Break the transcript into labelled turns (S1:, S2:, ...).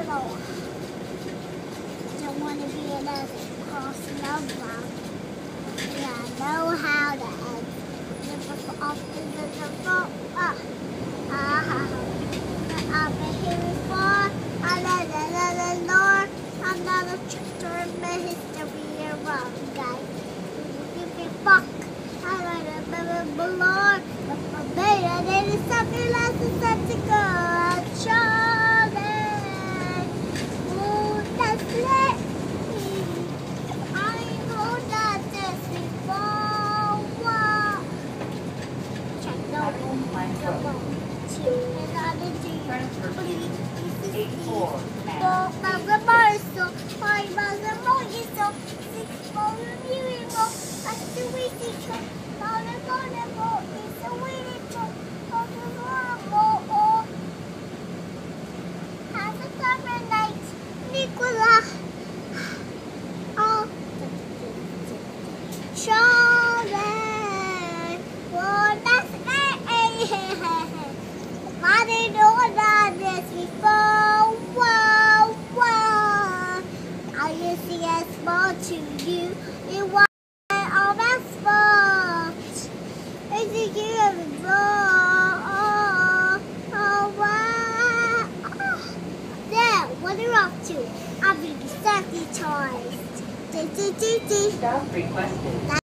S1: little. Don't want to be a love. Yeah, I know how to end. Off the phone. Ah, ah, I've been here before. I know the the Lord. I'm not a chapter in my history. Give me did Used to small to you. You want all that sport. It's a. There, what are up to? I'm. Do, do, do, do.
S2: Stop requested.